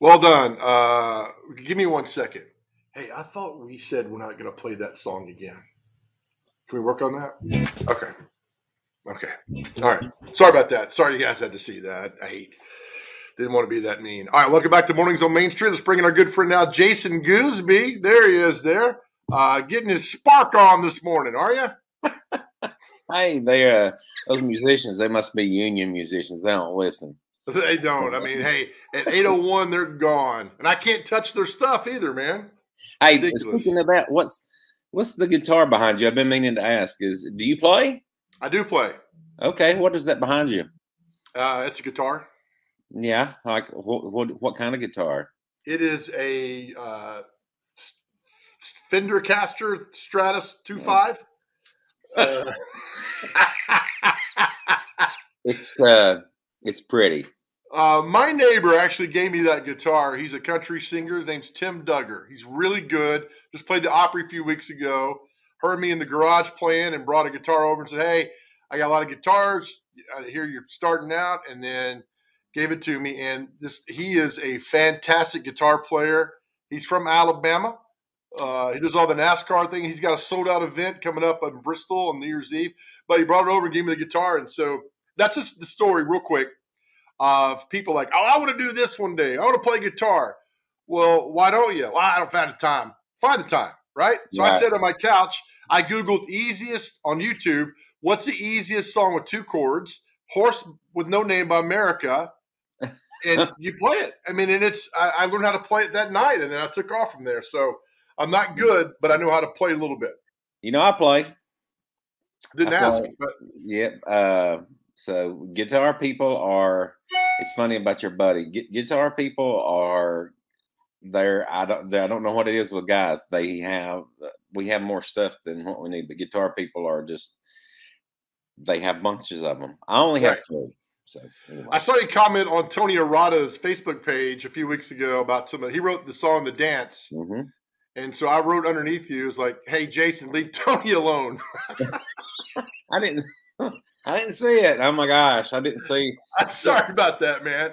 Well done. Uh, give me one second. Hey, I thought we said we're not going to play that song again. Can we work on that? Okay. Okay. All right. Sorry about that. Sorry you guys had to see that. I hate. Didn't want to be that mean. All right. Welcome back to Mornings on Main Street. Let's bring in our good friend now, Jason Gooseby. There he is there. Uh, getting his spark on this morning, are you? Hey, they uh, those musicians. They must be union musicians. They don't listen. They don't. I mean, hey, at 801, they're gone. And I can't touch their stuff either, man. Hey, Ridiculous. speaking of that, what's what's the guitar behind you? I've been meaning to ask. Is do you play? I do play. Okay, what is that behind you? Uh, it's a guitar. Yeah, like what what, what kind of guitar? It is a uh, Fender Caster Stratus 2.5. Uh, it's uh it's pretty. Uh, my neighbor actually gave me that guitar. He's a country singer. His name's Tim Dugger. He's really good. Just played the Opry a few weeks ago. Heard me in the garage playing and brought a guitar over and said, "Hey, I got a lot of guitars. I hear you're starting out." And then gave it to me. And this he is a fantastic guitar player. He's from Alabama. Uh, he does all the NASCAR thing. He's got a sold out event coming up in Bristol on New Year's Eve. But he brought it over and gave me the guitar. And so that's just the story, real quick, of people like, oh, I want to do this one day. I want to play guitar. Well, why don't you? Well, I don't find the time. Find the time, right? So right. I sat on my couch. I Googled easiest on YouTube. What's the easiest song with two chords? Horse with No Name by America. And you play it. I mean, and it's, I, I learned how to play it that night and then I took off from there. So I'm not good, but I know how to play a little bit. You know, I play. Didn't I ask. Play. But. Yep. Uh, so guitar people are. It's funny about your buddy. guitar people are. They're I don't I don't know what it is with guys. They have we have more stuff than what we need, but guitar people are just they have bunches of them. I only have right. three. So anyway. I saw you comment on Tony Arata's Facebook page a few weeks ago about some. He wrote the song "The Dance," mm-hmm. And so I wrote underneath you, "It was like, hey Jason, leave Tony alone." I didn't. I didn't see it. Oh my gosh, I didn't see. I'm sorry about that, man.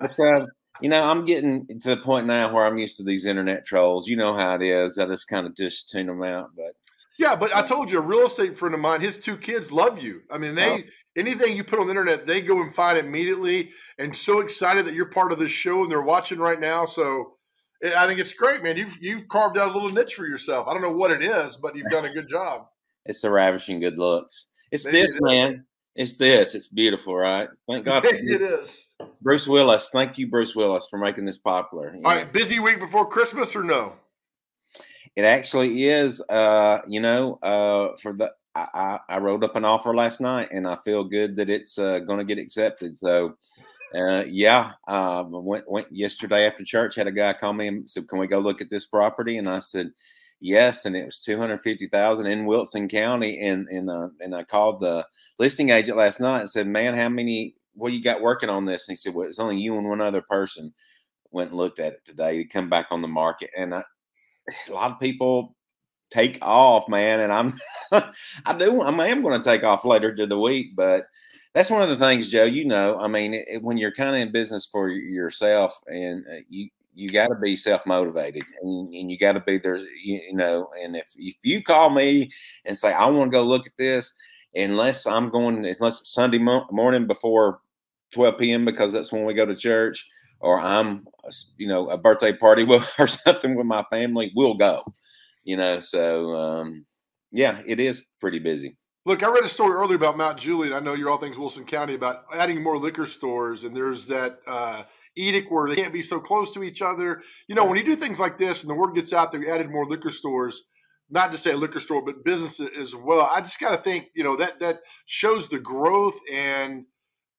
uh, you know, I'm getting to the point now where I'm used to these internet trolls. You know how it is. I just kind of just tune them out. But yeah, but I told you, a real estate friend of mine, his two kids love you. I mean, they oh. anything you put on the internet, they go and find it immediately, and so excited that you're part of this show and they're watching right now. So I think it's great, man. You've you've carved out a little niche for yourself. I don't know what it is, but you've done a good job. It's the ravishing good looks. It's Maybe this, it man. It's this. It's beautiful, right? Thank God. it is. Bruce Willis. Thank you, Bruce Willis, for making this popular. All right, busy week before Christmas or no? It actually is. Uh, you know, uh, for the I, I, wrote up an offer last night, and I feel good that it's uh, going to get accepted. So, uh, yeah, uh, went went yesterday after church. Had a guy call me and said, "Can we go look at this property?" And I said, yes, and it was two hundred fifty thousand in Wilson County. And and uh, and I called the listing agent last night and said, "Man, how many? What you got working on this?" And he said, "Well, it's only you and one other person." Went and looked at it today to come back on the market, and I, a lot of people take off, man. And I'm, I do, I, am going to take off later to the week, but that's one of the things, Joe. You know, I mean, it, when you're kind of in business for yourself, and uh, you you got to be self motivated and, and, you got to be there, you, you, know. And if, if you call me and say, I want to go look at this, unless I'm going, unless it's Sunday mo- morning before 12 p.m., because that's when we go to church, or I'm, you know, a birthday party with, or something with my family, we'll go, you know. So, um, yeah, it is pretty busy. Look, I read a story earlier about Mount Juliet. I know you're all things Wilson County about adding more liquor stores, and there's that uh, edict where they can't be so close to each other. You know, when you do things like this and the word gets out there, you added more liquor stores, not to say a liquor store, but business as well. I just got to think, you know, that that shows the growth and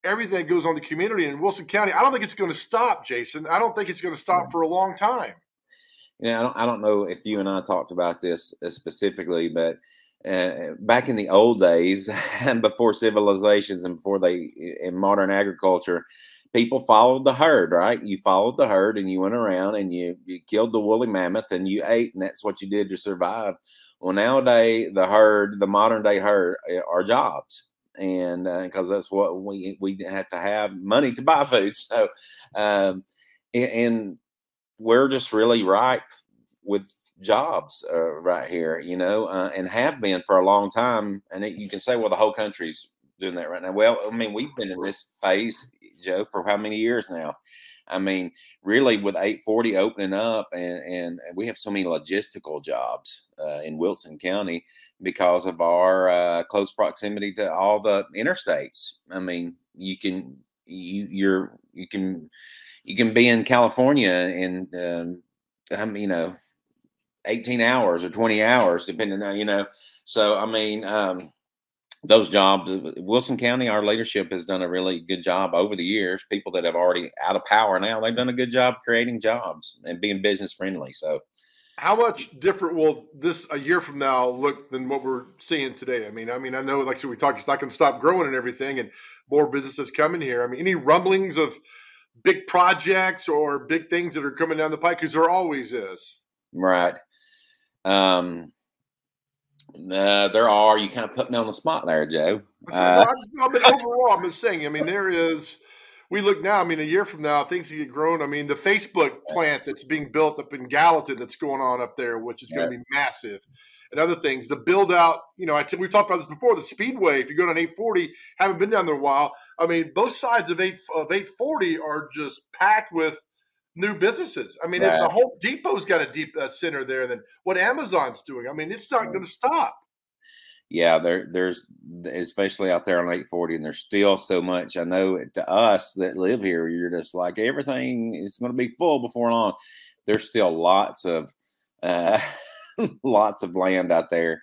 everything that goes on in the community in Wilson County. I don't think it's going to stop, Jason. I don't think it's going to stop for a long time. Yeah, I don't, I don't know if you and I talked about this uh, specifically, but uh, back in the old days and before civilizations and before they in modern agriculture, people followed the herd, right? You followed the herd and you went around and you, you killed the woolly mammoth and you ate, and that's what you did to survive. Well, nowadays, the herd, the modern day herd, eh, are jobs. And because uh, that's what we we have to have money to buy food. So, um, and we're just really ripe with jobs uh, right here, you know, uh, and have been for a long time. And it, you can say, well, the whole country's doing that right now. Well, I mean, we've been in this phase, Joe, for how many years now? I mean, really, with 840 opening up, and and we have so many logistical jobs uh, in Wilson County because of our uh, close proximity to all the interstates. I mean, you can you you're you can you can be in California and um, um, you know 18 hours or 20 hours, depending on you know. So I mean. Um, those jobs. Wilson County, our leadership has done a really good job over the years. People that have already out of power now, they've done a good job creating jobs and being business friendly. So, how much different will this a year from now look than what we're seeing today? I mean, I mean, I know, like so we talked, it's not going to stop growing and everything, and more businesses coming here. I mean, any rumblings of big projects or big things that are coming down the pike? Because there always is. Right. Um, uh, there are. You kind of put me on the spot there, Joe. Uh, I mean, overall, I'm just saying. I mean, there is. We look now. I mean, a year from now, things get grown. I mean, the Facebook plant that's being built up in Gallatin that's going on up there, which is going to be massive, and other things. The build out. You know, I t- we've talked about this before. The Speedway. If you go on 840, haven't been down there a while. I mean, both sides of eight of 840 are just packed with new businesses. I mean, right. the Home Depot's got a deep uh, center there. Then what Amazon's doing? I mean, it's not going to stop. Yeah, there, there's especially out there on 840, and there's still so much. I know to us that live here, you're just like everything is going to be full before long. There's still lots of uh, lots of land out there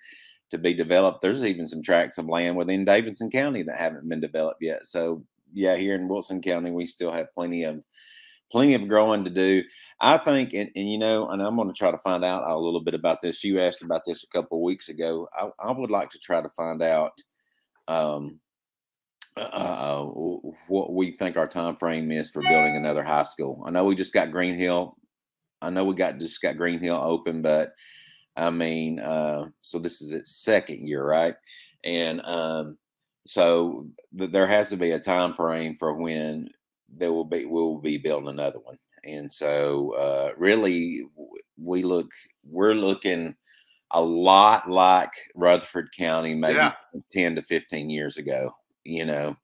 to be developed. There's even some tracts of land within Davidson County that haven't been developed yet. So yeah, here in Wilson County, we still have plenty of plenty of growing to do. I think, and, and you know, and I'm going to try to find out a little bit about this. You asked about this a couple of weeks ago. I, I would like to try to find out um, uh, uh what we think our time frame is for building another high school. I know we just got Green Hill. I know we got just got Green Hill open, but I mean, uh, so this is its second year, right? And um, so th- there has to be a time frame for when there will be we'll be building another one. And so uh, really we look we're looking a lot like rutherford county maybe yeah. 10 to 15 years ago you know?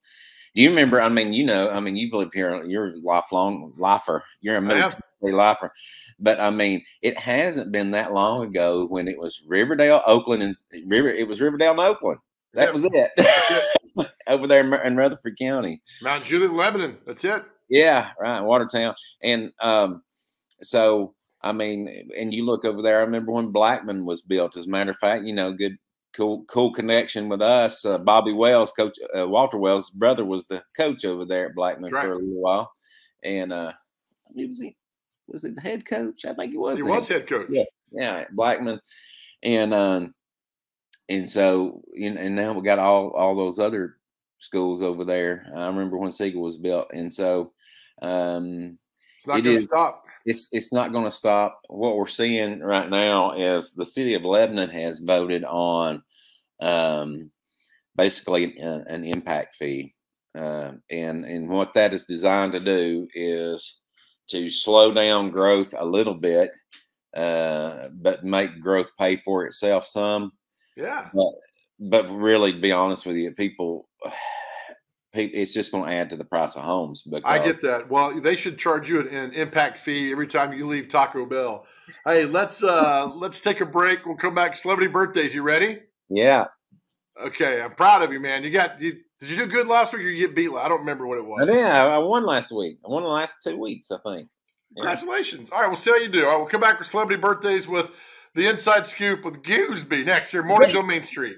Do you remember i mean you know i mean you've lived here you're a lifelong lifer you're a military lifer but i mean it hasn't been that long ago when it was riverdale oakland and river it was riverdale and oakland. That yeah. was it over there in Rutherford County. Mount Juliet, Lebanon. That's it. Yeah, right. Watertown. And um, so, I mean, and you look over there, I remember when Blackman was built. As a matter of fact, you know, good, cool, cool connection with us. Uh, Bobby Wells, coach, uh, Walter Wells' brother was the coach over there at Blackman right. for a little while. And uh, was he, was it the head coach? I think he was. He was head, head coach. Yeah, yeah, Blackman. And, um, and so and now we got all all those other schools over there. I remember when Siegel was built, and so um, it's not it going to stop. It's it's not going to stop. What we're seeing right now is the city of Lebanon has voted on um, basically a, an impact fee, uh, and and what that is designed to do is to slow down growth a little bit, uh, but make growth pay for itself some yeah. But, but really, to be honest with you, people, it's just going to add to the price of homes. Because I get that. Well, they should charge you an, an, impact fee every time you leave Taco Bell. hey, let's uh let's take a break. We'll come back. Celebrity birthdays. You ready? Yeah. Okay, I'm proud of you, man. You got you. Did you do good last week or you get beat? I don't remember what it was. Yeah, I won last week. I won the last two weeks, I think. Yeah. Congratulations. All right, we'll see how you do. All right, we'll come back with celebrity birthdays with the Inside Scoop with Gooseby next year, Mornings on Main Street.